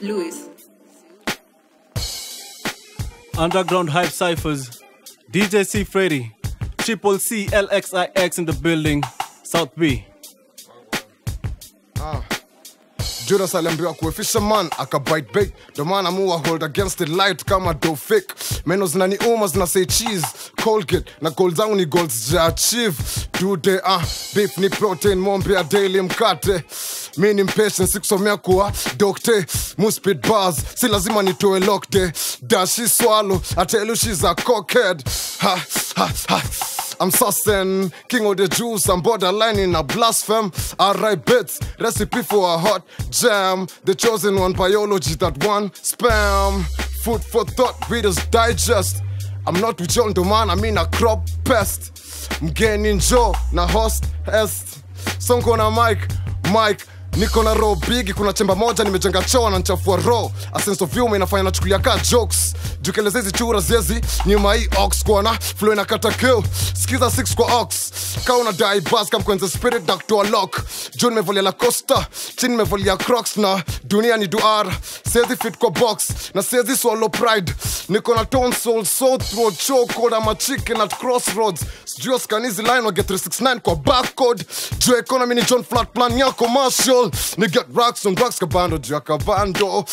Louis. Underground Hype Cyphers, DJ C Freddy, Triple C LXIX in the building, South B. Ah. Judas aliambiwa kuwe fisherman akabite bait. Ndo maana muwa hold against the light kama do fake meno zinaniuma zina say cheese colgate. Na gold zangu ni gold za achieve. Dude ah beef ni protein mombe ya daily mkate. Mi ni mpatient sikusomea kuwa dokte muspid bars si lazima nitoe lokde dashi swallow I tell you she's a cockhead. Ha, ha, ha. I'm sussing, king of the juice, I'm borderline in a blasphemy. I write bits, recipe for a hot jam. The chosen one, biology that one spam. Food for thought, readers digest. I'm not with John Doman, I mean a crop pest. Mgeni Joe, na host est. Sonko na Mike, Mike. Niko na roho big kuna chemba moja nimejenga choo na nchafua ro a of humor inafanya nachukulia ka jokes. Jukeleza hizi chura ziezi nyuma hii ox kuona flow inakata kill. Skiza 6 kwa ox ka una dai bas kam kwenze spirit doctor lock. Juu nimevalia la costa chini nimevalia crocs na dunia ni duara. Siezi fit kwa box na siezi swallow pride niko na tonsol so throat chokehold na chicken at crossroads. Sijui skanizi line wa get 369 kwa barcode. Juu economy ni john flat plan ya commercial ni get racks on racks kabando juu ya kabando.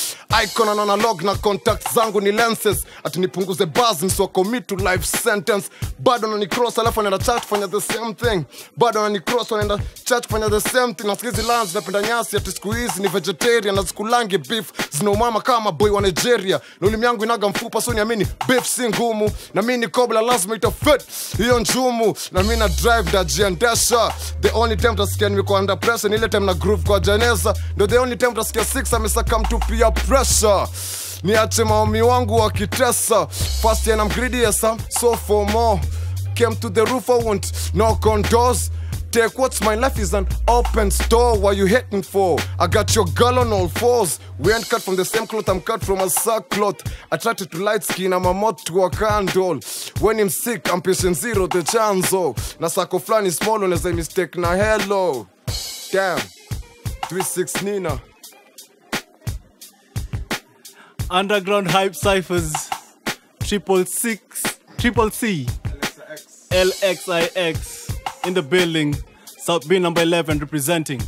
Icon and analog na contact zangu ni lenses. Ati nipunguze bars nisoko commit to life sentence. Bado na ni cross alafu anaenda chat fanya the same thing. Bado na ni cross anaenda chat fanya the same thing. Na sikizi lines napenda nyasi ati siku hizi ni vegetarian na sikulangi beef zinaumama kama boy wa Nigeria. Na ulimi yangu inaga mfupa so niamini beef si ngumu. Na mi ni kobla lazima itafit hiyo njumu na mi na drive dajiendesha the only time tasikia nimekuwa under pressure ni ile time na groove kwa janeza. Ndo the only time tasikia six amesaka mtupia pressure. Niache maomi wangu wakitesa. Fast I'm so for more. Came to the roof I won't knock on doors Take what's my life is an open store. What you hating for? I got your girl on all fours. We ain't cut from the same cloth, I'm cut from a sackcloth. Attracted to light skin, I'm a moth to a candle. When I'm sick, I'm patient zero, the chanzo. Na sako flani small unless I mistake na hello. Damn. 3-6 Nina. Underground Hype Cyphers, Triple Six, Triple C, LXIX in the building, South B number 11 representing.